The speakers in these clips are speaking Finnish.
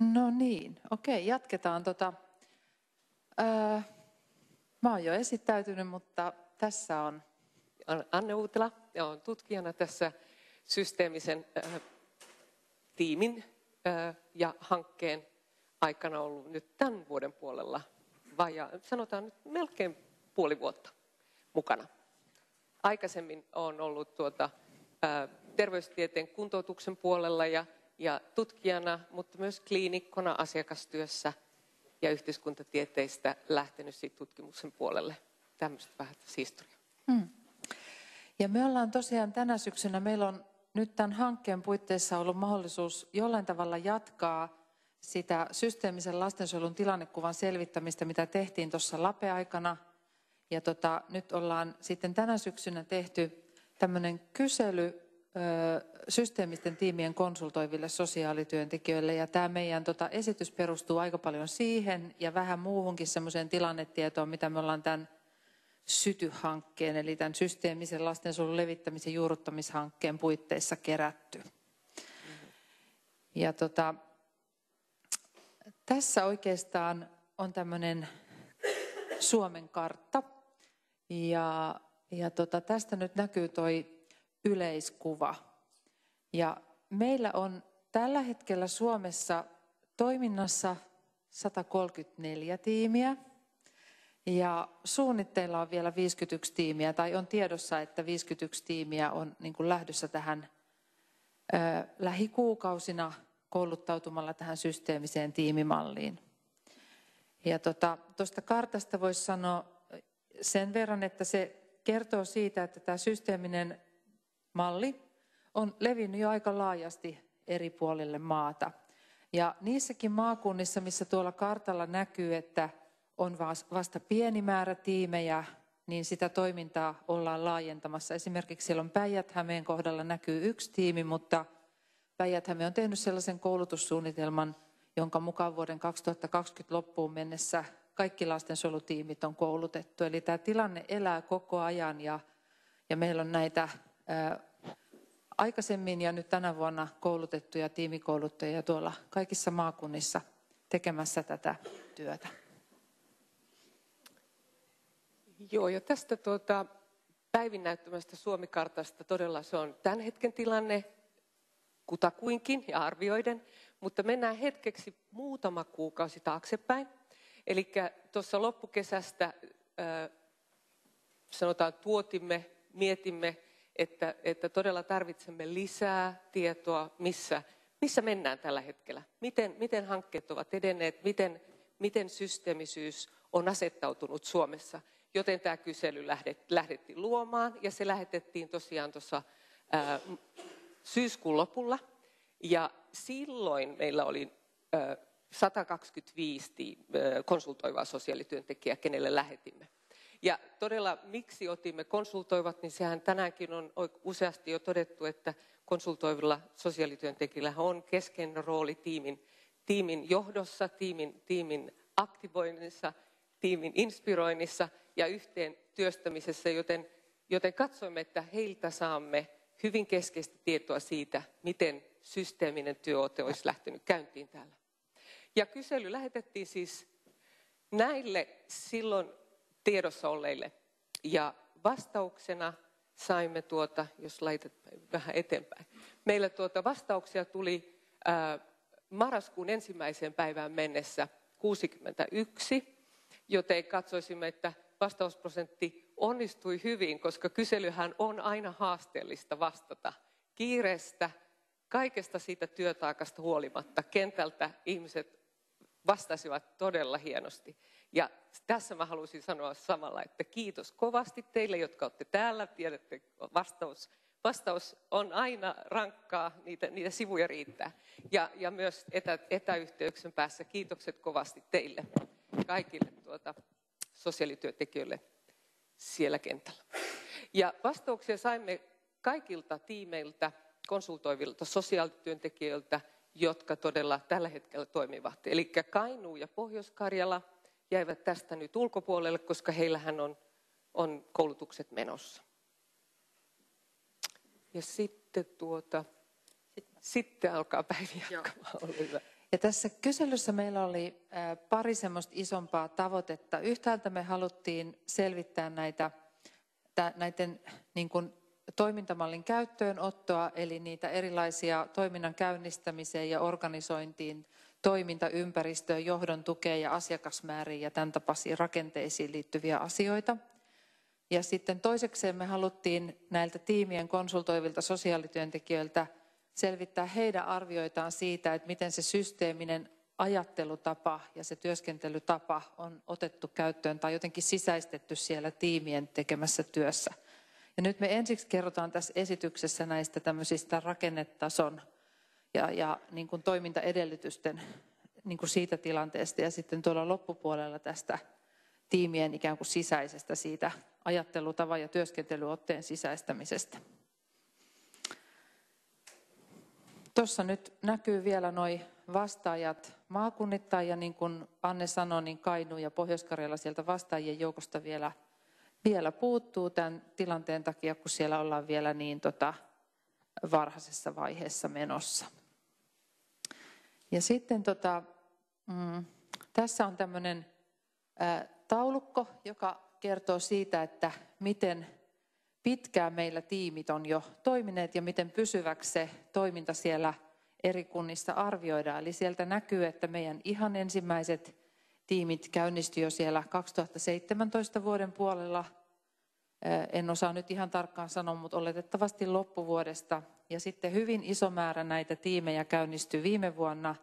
No niin, okei, jatketaan. Tota, ää, mä oon jo esittäytynyt, mutta tässä on... Anne Uutela ja olen tutkijana tässä systeemisen äh, tiimin äh, ja hankkeen aikana ollut nyt tämän vuoden puolella vajaa, sanotaan nyt melkein puoli vuotta mukana. Aikaisemmin olen ollut tuota, ää, terveystieteen kuntoutuksen puolella ja, ja tutkijana, mutta myös kliinikkona asiakastyössä ja yhteiskuntatieteistä lähtenyt siitä tutkimuksen puolelle. Tämmöistä vähän historiaa. Hmm. Ja me ollaan tosiaan tänä syksynä, meillä on nyt tämän hankkeen puitteissa ollut mahdollisuus jollain tavalla jatkaa sitä systeemisen lastensuojelun tilannekuvan selvittämistä, mitä tehtiin tuossa LAPE-aikana. Ja tota, nyt ollaan sitten tänä syksynä tehty tämmöinen kysely systeemisten tiimien konsultoiville sosiaalityöntekijöille. Ja tämä meidän tota, esitys perustuu aika paljon siihen ja vähän muuhunkin semmoiseen tilannetietoon, mitä me ollaan tämän syty-hankkeen, eli tämän systeemisen lastensuojelun levittämisen juurruttamishankkeen puitteissa kerätty. Ja tota, tässä oikeastaan on tämmöinen Suomen kartta. Ja, ja tota, tästä nyt näkyy toi yleiskuva. Ja meillä on tällä hetkellä Suomessa toiminnassa 134 tiimiä. Ja suunnitteilla on vielä 51 tiimiä, tai on tiedossa, että 51 tiimiä on niin kuin lähdössä tähän ö, lähikuukausina kouluttautumalla tähän systeemiseen tiimimalliin. Ja tuosta tota, kartasta voisi sanoa sen verran, että se kertoo siitä, että tämä systeeminen malli on levinnyt jo aika laajasti eri puolille maata. Ja niissäkin maakunnissa, missä tuolla kartalla näkyy, että on vasta pieni määrä tiimejä, niin sitä toimintaa ollaan laajentamassa. Esimerkiksi siellä on Päijät-Hämeen kohdalla näkyy yksi tiimi, mutta päijät on tehnyt sellaisen koulutussuunnitelman, jonka mukaan vuoden 2020 loppuun mennessä kaikki lastensuojelutiimit on koulutettu. Eli tämä tilanne elää koko ajan ja, ja meillä on näitä aikaisemmin ja nyt tänä vuonna koulutettuja tiimikouluttajia tuolla kaikissa maakunnissa tekemässä tätä työtä. Joo, ja tästä tuota, päivin näyttämästä Suomikartasta todella se on tämän hetken tilanne kutakuinkin ja arvioiden, mutta mennään hetkeksi muutama kuukausi taaksepäin. Eli tuossa loppukesästä sanotaan tuotimme, mietimme, että, että todella tarvitsemme lisää tietoa, missä, missä mennään tällä hetkellä. Miten, miten hankkeet ovat edenneet, miten, miten systeemisyys on asettautunut Suomessa. Joten tämä kysely lähdettiin luomaan ja se lähetettiin tosiaan tuossa syyskuun lopulla. Ja silloin meillä oli 125 konsultoivaa sosiaalityöntekijää, kenelle lähetimme. Ja todella, miksi otimme konsultoivat, niin sehän tänäänkin on useasti jo todettu, että konsultoivilla sosiaalityöntekijöillä on keskeinen rooli tiimin, tiimin johdossa, tiimin, tiimin aktivoinnissa, tiimin inspiroinnissa ja yhteen työstämisessä, joten, joten katsoimme, että heiltä saamme hyvin keskeistä tietoa siitä, miten systeeminen työote olisi lähtenyt käyntiin täällä. Ja kysely lähetettiin siis näille silloin tiedossa olleille. Ja vastauksena saimme tuota, jos laitat vähän eteenpäin. Meillä tuota vastauksia tuli ää, marraskuun ensimmäiseen päivään mennessä 61, joten katsoisimme, että vastausprosentti onnistui hyvin, koska kyselyhän on aina haasteellista vastata kiireestä, kaikesta siitä työtaakasta huolimatta. Kentältä ihmiset vastasivat todella hienosti. Ja tässä mä haluaisin sanoa samalla, että kiitos kovasti teille, jotka olette täällä. Tiedätte, vastaus, vastaus on aina rankkaa, niitä, niitä sivuja riittää. Ja, ja myös etä, etäyhteyksen päässä kiitokset kovasti teille kaikille tuota, sosiaalityöntekijöille siellä kentällä. Ja vastauksia saimme kaikilta tiimeiltä, konsultoivilta sosiaalityöntekijöiltä, jotka todella tällä hetkellä toimivat. Eli Kainuu ja Pohjois-Karjala jäivät tästä nyt ulkopuolelle, koska heillähän on, on koulutukset menossa. Ja sitten, tuota, sitten alkaa päivi jatkamaan. Ja tässä kyselyssä meillä oli pari semmoista isompaa tavoitetta. Yhtäältä me haluttiin selvittää näitä, näiden niin kuin toimintamallin käyttöönottoa, eli niitä erilaisia toiminnan käynnistämiseen ja organisointiin, toimintaympäristöön, johdon tukeen ja asiakasmääriin ja tämän tapaisiin rakenteisiin liittyviä asioita. Ja sitten toisekseen me haluttiin näiltä tiimien konsultoivilta sosiaalityöntekijöiltä selvittää heidän arvioitaan siitä, että miten se systeeminen ajattelutapa ja se työskentelytapa on otettu käyttöön tai jotenkin sisäistetty siellä tiimien tekemässä työssä. Ja nyt me ensiksi kerrotaan tässä esityksessä näistä tämmöisistä rakennetason ja, ja niin kuin toimintaedellytysten niin kuin siitä tilanteesta ja sitten tuolla loppupuolella tästä tiimien ikään kuin sisäisestä siitä ajattelutavan ja työskentelyotteen sisäistämisestä. Tuossa nyt näkyy vielä noin vastaajat maakunnittain ja niin kuin Anne sanoi, niin Kainu ja pohjois sieltä vastaajien joukosta vielä, vielä puuttuu tämän tilanteen takia, kun siellä ollaan vielä niin tota, varhaisessa vaiheessa menossa. Ja sitten tota, mm, tässä on tämmöinen taulukko, joka kertoo siitä, että miten pitkään meillä tiimit on jo toimineet ja miten pysyväksi se toiminta siellä eri kunnissa arvioidaan. Eli sieltä näkyy, että meidän ihan ensimmäiset tiimit käynnistyi jo siellä 2017 vuoden puolella. En osaa nyt ihan tarkkaan sanoa, mutta oletettavasti loppuvuodesta. Ja sitten hyvin iso määrä näitä tiimejä käynnistyi viime vuonna.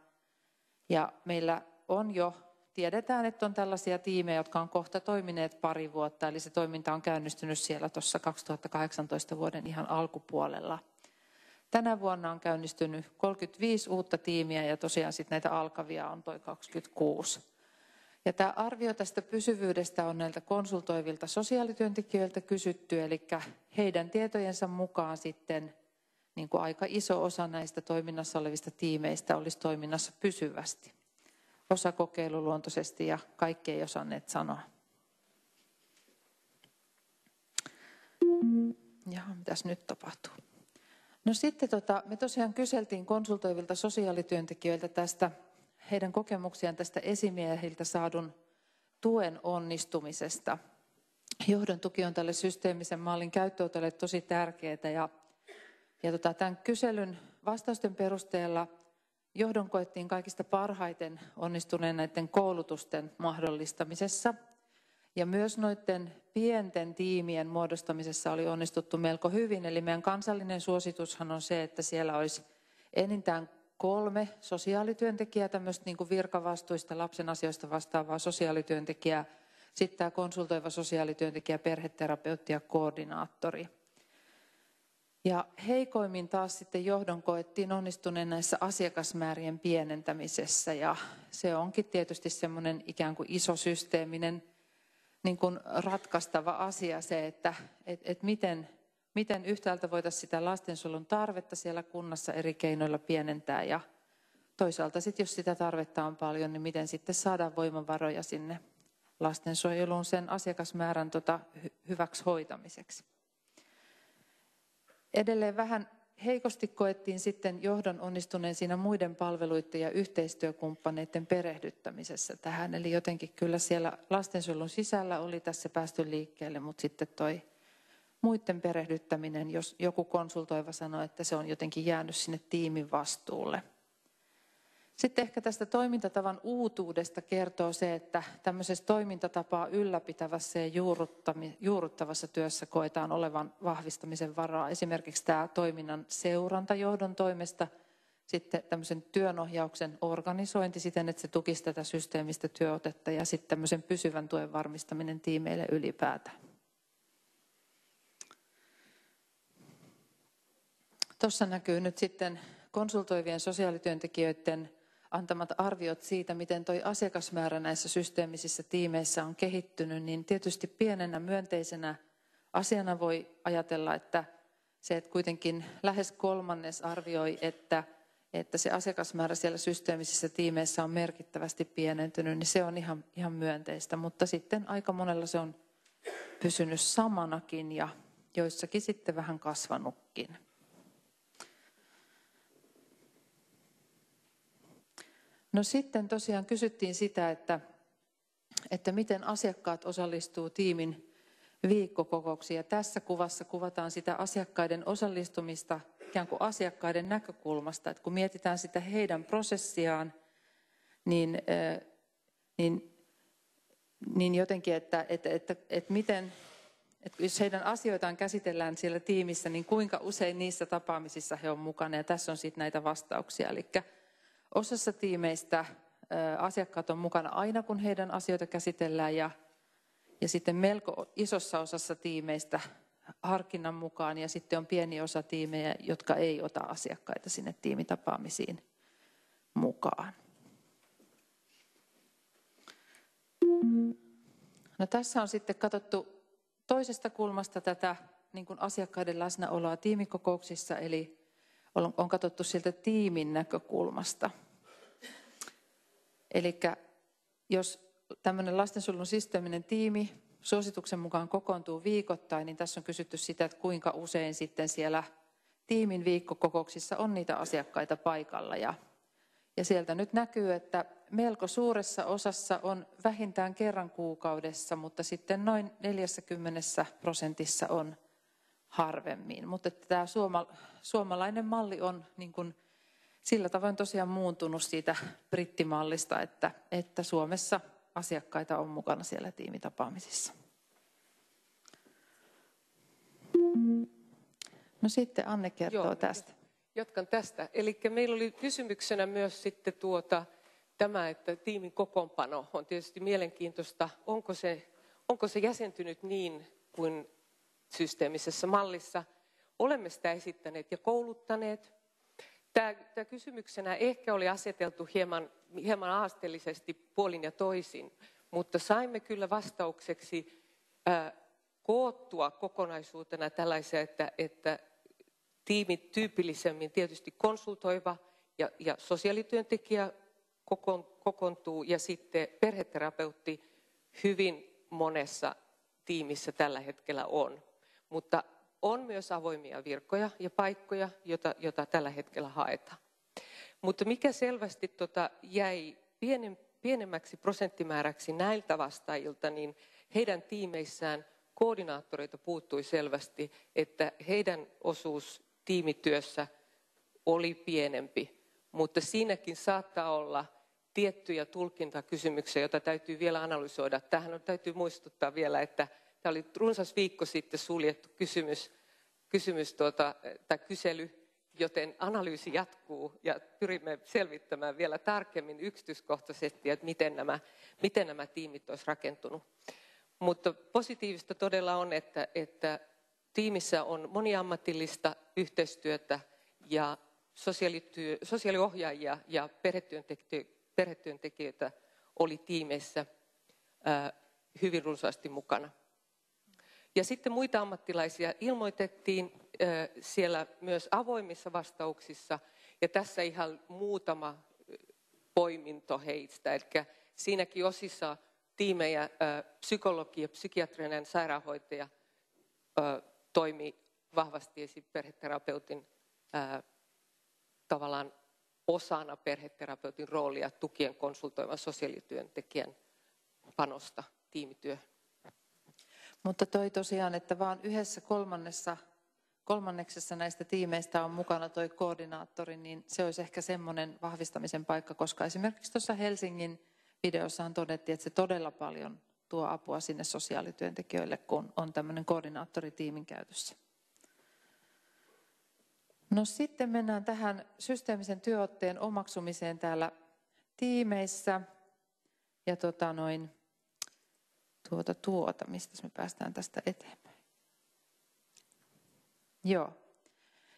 Ja meillä on jo tiedetään, että on tällaisia tiimejä, jotka on kohta toimineet pari vuotta, eli se toiminta on käynnistynyt siellä tuossa 2018 vuoden ihan alkupuolella. Tänä vuonna on käynnistynyt 35 uutta tiimiä ja tosiaan sitten näitä alkavia on toi 26. Ja tämä arvio tästä pysyvyydestä on näiltä konsultoivilta sosiaalityöntekijöiltä kysytty, eli heidän tietojensa mukaan sitten niin kuin aika iso osa näistä toiminnassa olevista tiimeistä olisi toiminnassa pysyvästi osa kokeiluluontoisesti ja kaikki ei osanneet sanoa. Ja mitäs nyt tapahtuu? No sitten tota, me tosiaan kyseltiin konsultoivilta sosiaalityöntekijöiltä tästä, heidän kokemuksiaan tästä esimiehiltä saadun tuen onnistumisesta. Johdon tuki on tälle systeemisen mallin käyttöönotolle tosi tärkeää ja, ja tota, tämän kyselyn vastausten perusteella johdon koettiin kaikista parhaiten onnistuneen näiden koulutusten mahdollistamisessa. Ja myös noiden pienten tiimien muodostamisessa oli onnistuttu melko hyvin. Eli meidän kansallinen suositushan on se, että siellä olisi enintään kolme sosiaalityöntekijää, tämmöistä niin kuin virkavastuista lapsen asioista vastaavaa sosiaalityöntekijää, sitten tämä konsultoiva sosiaalityöntekijä, perheterapeutti ja koordinaattori. Ja heikoimmin taas sitten johdon koettiin onnistuneen näissä asiakasmäärien pienentämisessä ja se onkin tietysti semmoinen ikään kuin iso systeeminen niin kuin ratkaistava asia se, että et, et miten, miten yhtäältä voitaisiin sitä lastensuojelun tarvetta siellä kunnassa eri keinoilla pienentää ja toisaalta sitten jos sitä tarvetta on paljon, niin miten sitten saadaan voimavaroja sinne lastensuojeluun sen asiakasmäärän tota, hyväksi hoitamiseksi. Edelleen vähän heikosti koettiin sitten johdon onnistuneen siinä muiden palveluiden ja yhteistyökumppaneiden perehdyttämisessä tähän. Eli jotenkin kyllä siellä lastensuojelun sisällä oli tässä päästy liikkeelle, mutta sitten toi muiden perehdyttäminen, jos joku konsultoiva sanoi, että se on jotenkin jäänyt sinne tiimin vastuulle – sitten ehkä tästä toimintatavan uutuudesta kertoo se, että tämmöisessä toimintatapaa ylläpitävässä ja juurruttavassa työssä koetaan olevan vahvistamisen varaa. Esimerkiksi tämä toiminnan seuranta johdon toimesta, sitten tämmöisen työnohjauksen organisointi siten, että se tukisi tätä systeemistä työotetta ja sitten tämmöisen pysyvän tuen varmistaminen tiimeille ylipäätään. Tuossa näkyy nyt sitten konsultoivien sosiaalityöntekijöiden antamat arviot siitä, miten tuo asiakasmäärä näissä systeemisissä tiimeissä on kehittynyt, niin tietysti pienenä myönteisenä asiana voi ajatella, että se, että kuitenkin lähes kolmannes arvioi, että, että se asiakasmäärä siellä systeemisissä tiimeissä on merkittävästi pienentynyt, niin se on ihan, ihan myönteistä. Mutta sitten aika monella se on pysynyt samanakin ja joissakin sitten vähän kasvanutkin. No sitten tosiaan kysyttiin sitä, että, että miten asiakkaat osallistuu tiimin viikkokokouksiin. Ja tässä kuvassa kuvataan sitä asiakkaiden osallistumista ikään kuin asiakkaiden näkökulmasta. Että kun mietitään sitä heidän prosessiaan, niin, niin, niin jotenkin, että, että, että, että miten, että jos heidän asioitaan käsitellään siellä tiimissä, niin kuinka usein niissä tapaamisissa he ovat mukana. Ja tässä on sitten näitä vastauksia. Eli osassa tiimeistä asiakkaat on mukana aina, kun heidän asioita käsitellään ja, ja sitten melko isossa osassa tiimeistä harkinnan mukaan ja sitten on pieni osa tiimejä, jotka ei ota asiakkaita sinne tiimitapaamisiin mukaan. No tässä on sitten katsottu toisesta kulmasta tätä niin kuin asiakkaiden läsnäoloa tiimikokouksissa, eli on, on katsottu sieltä tiimin näkökulmasta. Eli jos tämmöinen lastensuojelun systeeminen tiimi suosituksen mukaan kokoontuu viikoittain, niin tässä on kysytty sitä, että kuinka usein sitten siellä tiimin viikkokokouksissa on niitä asiakkaita paikalla. Ja, ja sieltä nyt näkyy, että melko suuressa osassa on vähintään kerran kuukaudessa, mutta sitten noin 40 prosentissa on harvemmin. Mutta että tämä suoma, suomalainen malli on niin kuin sillä tavoin tosiaan muuntunut siitä brittimallista, että, että Suomessa asiakkaita on mukana siellä tiimitapaamisissa. No sitten Anne kertoo Joo, tästä. Jatkan tästä. Eli meillä oli kysymyksenä myös sitten tuota, tämä, että tiimin kokoonpano on tietysti mielenkiintoista. Onko se, onko se jäsentynyt niin kuin systeemisessä mallissa? Olemme sitä esittäneet ja kouluttaneet. Tämä, tämä kysymyksenä ehkä oli aseteltu hieman, hieman haasteellisesti puolin ja toisin, mutta saimme kyllä vastaukseksi ää, koottua kokonaisuutena tällaisia, että, että tiimit tyypillisemmin tietysti konsultoiva ja, ja sosiaalityöntekijä kokoontuu ja sitten perheterapeutti hyvin monessa tiimissä tällä hetkellä on. Mutta on myös avoimia virkoja ja paikkoja, joita, joita tällä hetkellä haetaan. Mutta mikä selvästi tota jäi pienen, pienemmäksi prosenttimääräksi näiltä vastaajilta, niin heidän tiimeissään koordinaattoreita puuttui selvästi, että heidän osuus tiimityössä oli pienempi. Mutta siinäkin saattaa olla tiettyjä tulkintakysymyksiä, joita täytyy vielä analysoida. Tähän on, täytyy muistuttaa vielä, että tämä oli runsas viikko sitten suljettu kysymys, kysymys tuota, tai kysely, joten analyysi jatkuu ja pyrimme selvittämään vielä tarkemmin yksityiskohtaisesti, että miten nämä, miten nämä tiimit olisivat rakentunut. Mutta positiivista todella on, että, että tiimissä on moniammatillista yhteistyötä ja sosiaalityö, sosiaaliohjaajia ja perhetyöntekijöitä, perhetyöntekijöitä oli tiimeissä hyvin runsaasti mukana. Ja sitten muita ammattilaisia ilmoitettiin siellä myös avoimissa vastauksissa. Ja tässä ihan muutama poiminto heistä. Eli siinäkin osissa tiimejä psykologi ja psykiatrinen sairaanhoitaja toimi vahvasti esim. perheterapeutin tavallaan osana perheterapeutin roolia tukien konsultoivan sosiaalityöntekijän panosta tiimityöhön. Mutta toi tosiaan, että vain yhdessä kolmannessa, kolmanneksessa näistä tiimeistä on mukana toi koordinaattori, niin se olisi ehkä semmoinen vahvistamisen paikka, koska esimerkiksi tuossa Helsingin videossahan todettiin, että se todella paljon tuo apua sinne sosiaalityöntekijöille, kun on tämmöinen koordinaattori tiimin käytössä. No sitten mennään tähän systeemisen työotteen omaksumiseen täällä tiimeissä. Ja tota noin, tuota, tuota, mistä me päästään tästä eteenpäin. Joo.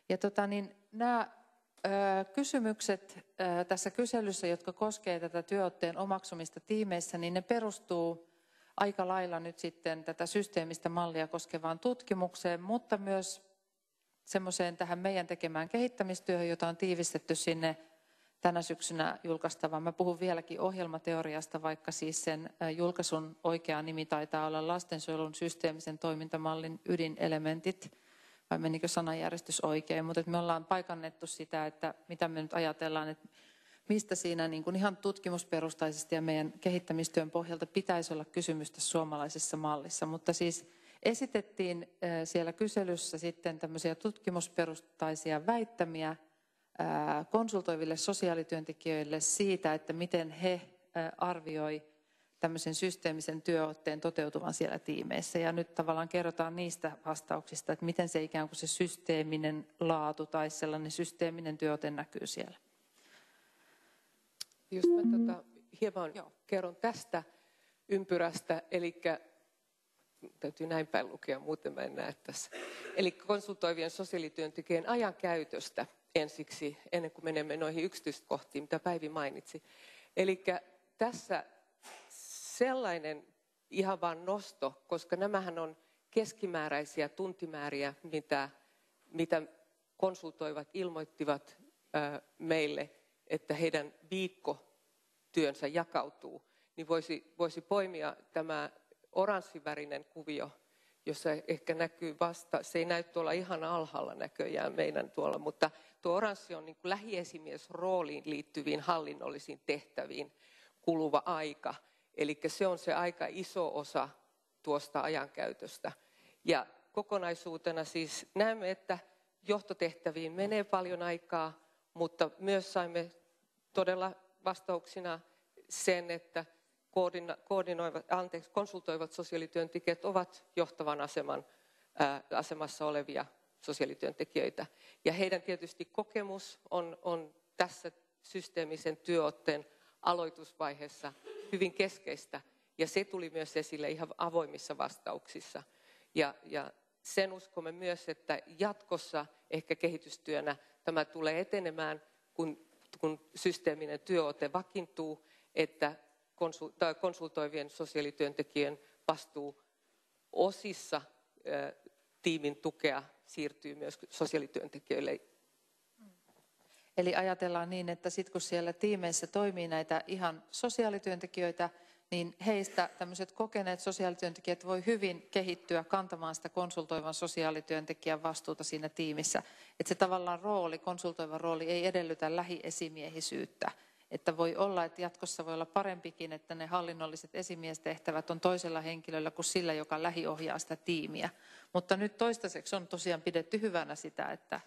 Ja tota, niin, nämä ö, kysymykset ö, tässä kyselyssä, jotka koskevat tätä työotteen omaksumista tiimeissä, niin ne perustuu aika lailla nyt sitten tätä systeemistä mallia koskevaan tutkimukseen, mutta myös semmoiseen tähän meidän tekemään kehittämistyöhön, jota on tiivistetty sinne tänä syksynä julkaistavaan. Mä puhun vieläkin ohjelmateoriasta, vaikka siis sen julkaisun oikea nimi taitaa olla lastensuojelun systeemisen toimintamallin ydinelementit, vai menikö sanajärjestys oikein, mutta me ollaan paikannettu sitä, että mitä me nyt ajatellaan, että mistä siinä niin kuin ihan tutkimusperustaisesti ja meidän kehittämistyön pohjalta pitäisi olla kysymys tässä suomalaisessa mallissa. Mutta siis esitettiin siellä kyselyssä sitten tämmöisiä tutkimusperustaisia väittämiä konsultoiville sosiaalityöntekijöille siitä, että miten he arvioi tämmöisen systeemisen työotteen toteutuvan siellä tiimeissä. Ja nyt tavallaan kerrotaan niistä vastauksista, että miten se ikään kuin se systeeminen laatu tai sellainen systeeminen työote näkyy siellä. Jos mä tota, hieman Joo. kerron tästä ympyrästä, eli täytyy näin päin lukea, muuten mä en näe tässä. Eli konsultoivien sosiaalityöntekijän ajan käytöstä ensiksi, ennen kuin menemme noihin yksityiskohtiin, mitä Päivi mainitsi. Eli tässä sellainen ihan vain nosto, koska nämähän on keskimääräisiä tuntimääriä, mitä, mitä konsultoivat ilmoittivat meille, että heidän viikkotyönsä jakautuu, niin voisi, voisi poimia tämä oranssivärinen kuvio, jossa ehkä näkyy vasta, se ei näy tuolla ihan alhaalla näköjään meidän tuolla, mutta tuo oranssi on niin kuin lähiesimie's rooliin liittyviin hallinnollisiin tehtäviin kuluva aika. Eli se on se aika iso osa tuosta ajankäytöstä. Ja kokonaisuutena siis näemme, että johtotehtäviin menee paljon aikaa, mutta myös saimme todella vastauksina sen, että koordinoivat, anteeksi, konsultoivat sosiaalityöntekijät ovat johtavan aseman, ää, asemassa olevia sosiaalityöntekijöitä. Ja heidän tietysti kokemus on, on tässä systeemisen työotteen aloitusvaiheessa hyvin keskeistä. Ja se tuli myös esille ihan avoimissa vastauksissa. Ja, ja sen uskomme myös, että jatkossa ehkä kehitystyönä tämä tulee etenemään, kun, kun systeeminen työote vakiintuu, että konsultoivien sosiaalityöntekijän vastuu osissa tiimin tukea siirtyy myös sosiaalityöntekijöille Eli ajatellaan niin, että sitten kun siellä tiimeissä toimii näitä ihan sosiaalityöntekijöitä, niin heistä tämmöiset kokeneet sosiaalityöntekijät voi hyvin kehittyä kantamaan sitä konsultoivan sosiaalityöntekijän vastuuta siinä tiimissä. Että se tavallaan rooli, konsultoiva rooli ei edellytä lähiesimiehisyyttä. Että voi olla, että jatkossa voi olla parempikin, että ne hallinnolliset esimiestehtävät on toisella henkilöllä kuin sillä, joka lähiohjaa sitä tiimiä. Mutta nyt toistaiseksi on tosiaan pidetty hyvänä sitä, että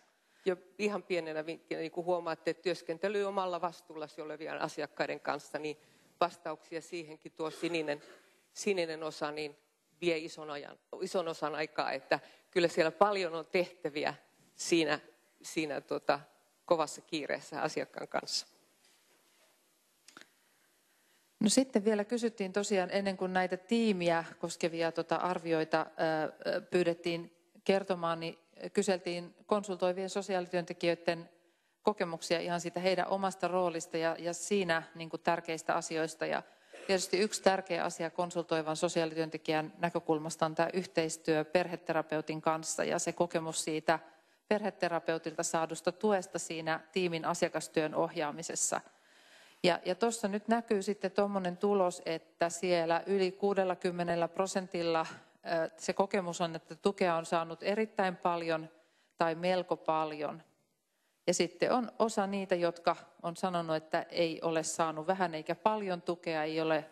ja ihan pienenä vinkkinä, niin kun huomaatte, että työskentely omalla vastuullasi olevien asiakkaiden kanssa, niin vastauksia siihenkin tuo sininen, sininen osa niin vie ison, ajan, ison osan aikaa, että kyllä siellä paljon on tehtäviä siinä, siinä tota, kovassa kiireessä asiakkaan kanssa. No sitten vielä kysyttiin tosiaan ennen kuin näitä tiimiä koskevia tota arvioita pyydettiin kertomaan, niin kyseltiin konsultoivien sosiaalityöntekijöiden kokemuksia ihan siitä heidän omasta roolista ja, ja siinä niin kuin tärkeistä asioista. Ja tietysti yksi tärkeä asia konsultoivan sosiaalityöntekijän näkökulmasta on tämä yhteistyö perheterapeutin kanssa ja se kokemus siitä perheterapeutilta saadusta tuesta siinä tiimin asiakastyön ohjaamisessa. Ja, ja tuossa nyt näkyy sitten tuommoinen tulos, että siellä yli 60 prosentilla se kokemus on, että tukea on saanut erittäin paljon tai melko paljon. Ja sitten on osa niitä, jotka on sanonut, että ei ole saanut vähän eikä paljon tukea, ei ole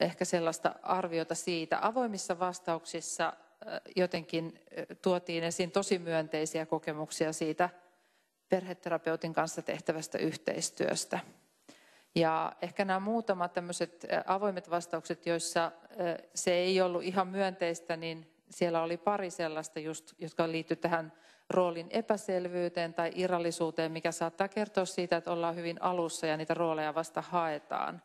ehkä sellaista arviota siitä. Avoimissa vastauksissa jotenkin tuotiin esiin tosi myönteisiä kokemuksia siitä perheterapeutin kanssa tehtävästä yhteistyöstä. Ja ehkä nämä muutamat tämmöiset avoimet vastaukset, joissa se ei ollut ihan myönteistä, niin siellä oli pari sellaista, just, jotka liittyivät tähän roolin epäselvyyteen tai irrallisuuteen, mikä saattaa kertoa siitä, että ollaan hyvin alussa ja niitä rooleja vasta haetaan.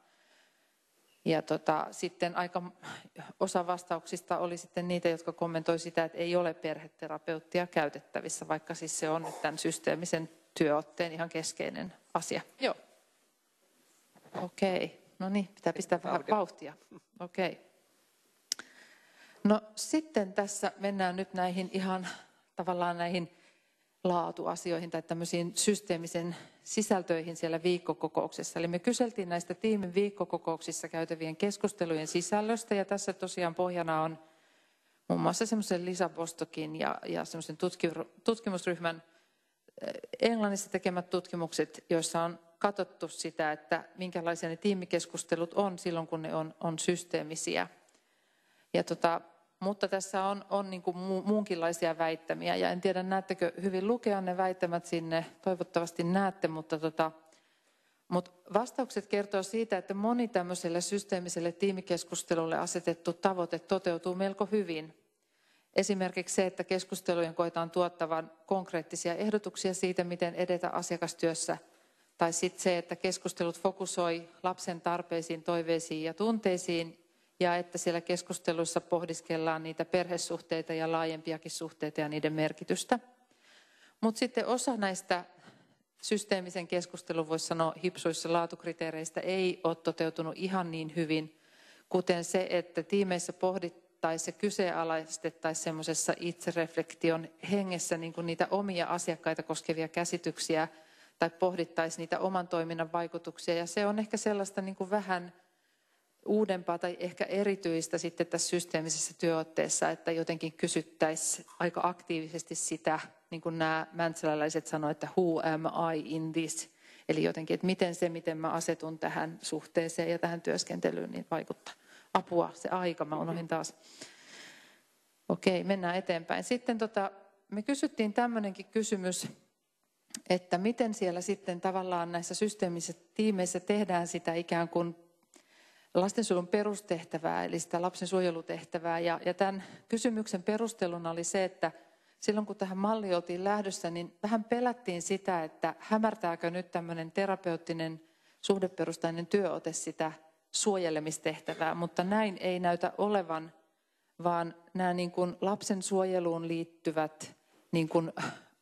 Ja tota, sitten aika osa vastauksista oli sitten niitä, jotka kommentoi sitä, että ei ole perheterapeuttia käytettävissä, vaikka siis se on tämän systeemisen työotteen ihan keskeinen asia. Joo. Okei, no niin, pitää pistää vähän vauhtia. Okei. No sitten tässä mennään nyt näihin ihan tavallaan näihin laatuasioihin tai tämmöisiin systeemisen sisältöihin siellä viikkokokouksessa. Eli me kyseltiin näistä tiimin viikkokokouksissa käytävien keskustelujen sisällöstä ja tässä tosiaan pohjana on muun muassa semmoisen Lisa Bostokin ja, ja semmoisen tutkimusryhmän eh, Englannissa tekemät tutkimukset, joissa on katsottu sitä, että minkälaisia ne tiimikeskustelut on silloin, kun ne on, on systeemisiä. Ja tota, mutta tässä on, on niin kuin muunkinlaisia väittämiä, ja en tiedä, näettekö hyvin lukea ne väittämät sinne, toivottavasti näette, mutta tota, mutta vastaukset kertoo siitä, että moni tämmöiselle systeemiselle tiimikeskustelulle asetettu tavoite toteutuu melko hyvin. Esimerkiksi se, että keskustelujen koetaan tuottavan konkreettisia ehdotuksia siitä, miten edetä asiakastyössä. Tai sitten se, että keskustelut fokusoi lapsen tarpeisiin, toiveisiin ja tunteisiin. Ja että siellä keskusteluissa pohdiskellaan niitä perhesuhteita ja laajempiakin suhteita ja niiden merkitystä. Mutta sitten osa näistä systeemisen keskustelun, voisi sanoa hipsuissa laatukriteereistä, ei ole toteutunut ihan niin hyvin, kuten se, että tiimeissä pohdittaisiin ja kyseenalaistettaisiin semmoisessa itsereflektion hengessä niin kuin niitä omia asiakkaita koskevia käsityksiä tai pohdittaisiin niitä oman toiminnan vaikutuksia. Ja se on ehkä sellaista niin kuin vähän uudempaa tai ehkä erityistä sitten tässä systeemisessä työotteessa, että jotenkin kysyttäisiin aika aktiivisesti sitä, niin kuin nämä mäntsäläläiset sanoivat, että who am I in this? Eli jotenkin, että miten se, miten mä asetun tähän suhteeseen ja tähän työskentelyyn, niin vaikuttaa. Apua, se aika, mä unohdin taas. Okei, mennään eteenpäin. Sitten tota, me kysyttiin tämmöinenkin kysymys, että miten siellä sitten tavallaan näissä systeemisissä tiimeissä tehdään sitä ikään kuin lastensuojelun perustehtävää, eli sitä lapsen suojelutehtävää. Ja, ja tämän kysymyksen perusteluna oli se, että silloin kun tähän malliin oltiin lähdössä, niin vähän pelättiin sitä, että hämärtääkö nyt tämmöinen terapeuttinen suhdeperustainen työote sitä suojelemistehtävää, mutta näin ei näytä olevan, vaan nämä niin kuin lapsen suojeluun liittyvät niin kuin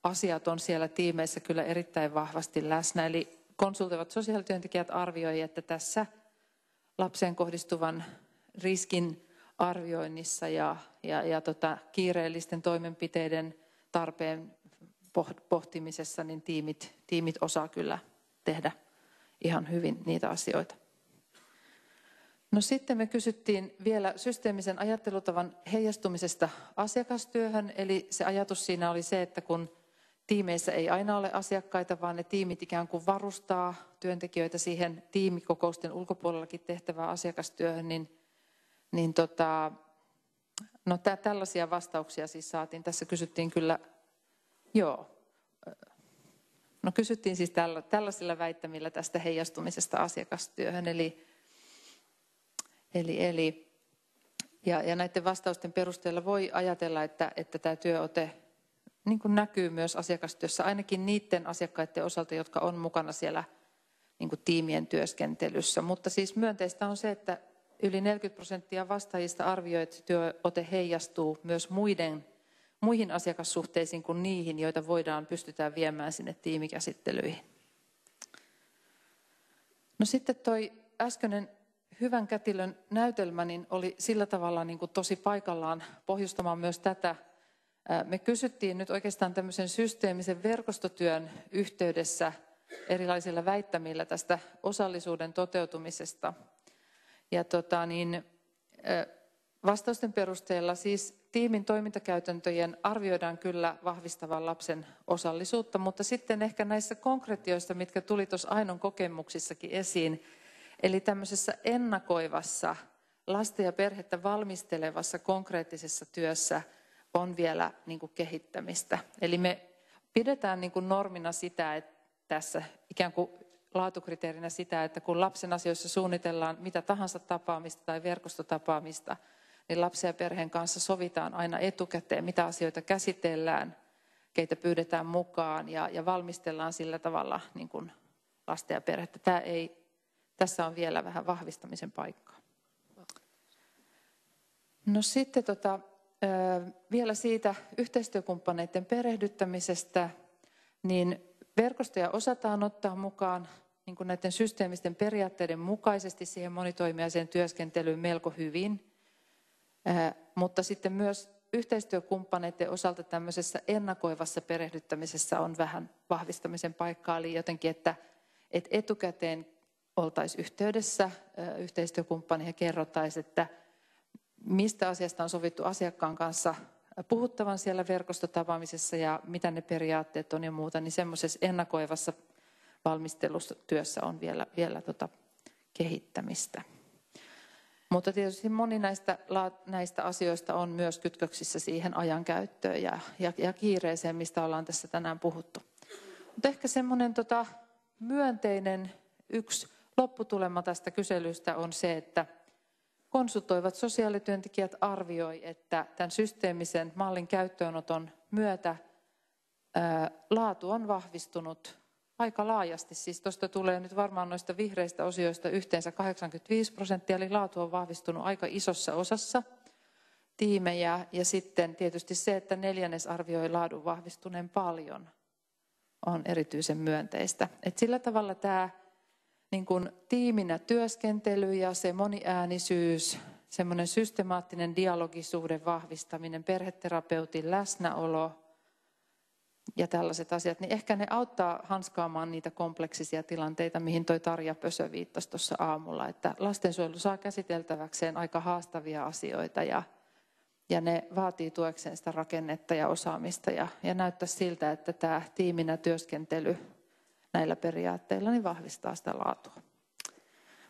asiat on siellä tiimeissä kyllä erittäin vahvasti läsnä. Eli konsultoivat sosiaalityöntekijät arvioivat, että tässä lapseen kohdistuvan riskin arvioinnissa ja, ja, ja tota, kiireellisten toimenpiteiden tarpeen pohtimisessa, niin tiimit, tiimit osaa kyllä tehdä ihan hyvin niitä asioita. No sitten me kysyttiin vielä systeemisen ajattelutavan heijastumisesta asiakastyöhön, eli se ajatus siinä oli se, että kun tiimeissä ei aina ole asiakkaita, vaan ne tiimit ikään kuin varustaa työntekijöitä siihen tiimikokousten ulkopuolellakin tehtävään asiakastyöhön, niin niin tota, no tää, tällaisia vastauksia siis saatiin. Tässä kysyttiin kyllä, joo, no kysyttiin siis tällä, tällaisilla väittämillä tästä heijastumisesta asiakastyöhön. Eli, eli, eli ja, ja näiden vastausten perusteella voi ajatella, että, että tämä työote niin kuin näkyy myös asiakastyössä, ainakin niiden asiakkaiden osalta, jotka on mukana siellä niin kuin tiimien työskentelyssä. Mutta siis myönteistä on se, että yli 40 prosenttia vastaajista arvioi, että työote heijastuu myös muiden, muihin asiakassuhteisiin kuin niihin, joita voidaan pystytään viemään sinne tiimikäsittelyihin. No sitten toi äskeinen hyvän kätilön näytelmä niin oli sillä tavalla niin kuin tosi paikallaan pohjustamaan myös tätä. Me kysyttiin nyt oikeastaan tämmöisen systeemisen verkostotyön yhteydessä erilaisilla väittämillä tästä osallisuuden toteutumisesta – ja tota, niin, vastausten perusteella siis tiimin toimintakäytäntöjen arvioidaan kyllä vahvistavan lapsen osallisuutta, mutta sitten ehkä näissä konkreettioissa, mitkä tuli tuossa Ainon kokemuksissakin esiin, eli tämmöisessä ennakoivassa, lasten ja perhettä valmistelevassa konkreettisessa työssä on vielä niin kuin kehittämistä. Eli me pidetään niin kuin normina sitä, että tässä ikään kuin laatukriteerinä sitä, että kun lapsen asioissa suunnitellaan mitä tahansa tapaamista tai verkostotapaamista, niin lapsen ja perheen kanssa sovitaan aina etukäteen, mitä asioita käsitellään, keitä pyydetään mukaan ja, ja valmistellaan sillä tavalla niin kuin lasten ja perhettä. Tämä ei, tässä on vielä vähän vahvistamisen paikkaa. No sitten tota, vielä siitä yhteistyökumppaneiden perehdyttämisestä, niin Verkostoja osataan ottaa mukaan niin kuin näiden systeemisten periaatteiden mukaisesti siihen monitoimijaiseen työskentelyyn melko hyvin, mutta sitten myös yhteistyökumppaneiden osalta tämmöisessä ennakoivassa perehdyttämisessä on vähän vahvistamisen paikkaa, eli jotenkin, että, että etukäteen oltaisiin yhteydessä yhteistyökumppaniin ja kerrottaisiin, että mistä asiasta on sovittu asiakkaan kanssa puhuttavan siellä verkostotapaamisessa ja mitä ne periaatteet on ja muuta, niin semmoisessa ennakoivassa valmistelutyössä on vielä, vielä tota kehittämistä. Mutta tietysti moni näistä, näistä asioista on myös kytköksissä siihen ajankäyttöön ja, ja, ja kiireeseen, mistä ollaan tässä tänään puhuttu. Mutta ehkä semmoinen tota, myönteinen yksi lopputulema tästä kyselystä on se, että konsultoivat sosiaalityöntekijät arvioi, että tämän systeemisen mallin käyttöönoton myötä ää, laatu on vahvistunut aika laajasti. Siis tuosta tulee nyt varmaan noista vihreistä osioista yhteensä 85 prosenttia, eli laatu on vahvistunut aika isossa osassa tiimejä. Ja sitten tietysti se, että neljännes arvioi laadun vahvistuneen paljon, on erityisen myönteistä. Et sillä tavalla tämä niin kun tiiminä työskentely ja se moniäänisyys, semmoinen systemaattinen dialogisuuden vahvistaminen, perheterapeutin läsnäolo – ja tällaiset asiat, niin ehkä ne auttaa hanskaamaan niitä kompleksisia tilanteita, mihin toi Tarja Pösö viittasi tuossa aamulla, että lastensuojelu saa käsiteltäväkseen aika haastavia asioita ja, ja ne vaatii tuekseen sitä rakennetta ja osaamista ja, ja näyttää siltä, että tämä tiiminä työskentely näillä periaatteilla niin vahvistaa sitä laatua.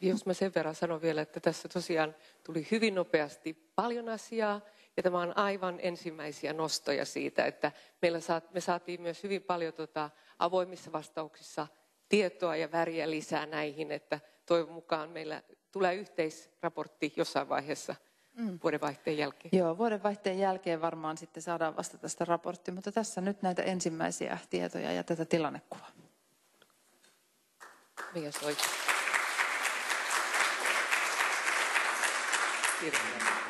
Jos mä sen verran sanon vielä, että tässä tosiaan tuli hyvin nopeasti paljon asiaa, ja tämä on aivan ensimmäisiä nostoja siitä, että meillä saat, me saatiin myös hyvin paljon tota, avoimissa vastauksissa tietoa ja väriä lisää näihin, että toivon mukaan meillä tulee yhteisraportti jossain vaiheessa mm. vuodenvaihteen jälkeen. Joo, vuodenvaihteen jälkeen varmaan sitten saadaan vasta tästä raportti, mutta tässä nyt näitä ensimmäisiä tietoja ja tätä tilannekuvaa. Mikä soi? Kiitos.